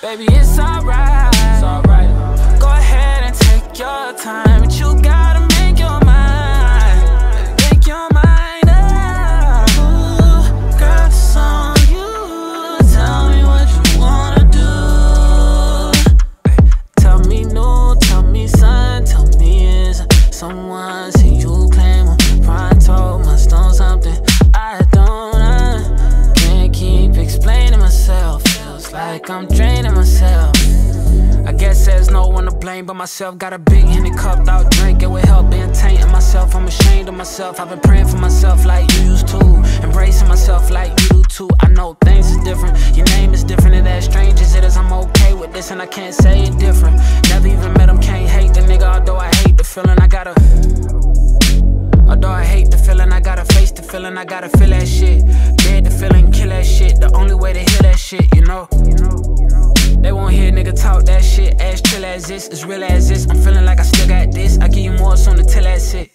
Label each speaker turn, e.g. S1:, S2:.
S1: Baby, it's alright. It's alright. Go ahead and take your time. like I'm draining myself. I guess there's no one to blame but myself. Got a big henny cup, out drink, it with help being tainting myself. I'm ashamed of myself. I've been praying for myself like you used to, embracing myself like you do too. I know things is different, your name is different, and as strange as it is, I'm okay with this, and I can't say it different. Never even met him, can't hate the nigga, although I hate the feeling. I gotta. Although I hate the feeling, I gotta face the feeling, I gotta feel that shit. Dead the feeling, kill that shit. The only way to heal that shit know. They won't hear nigga talk that shit. As chill as this, as real as this. I'm feeling like I still got this. I give you more soon to tell that shit.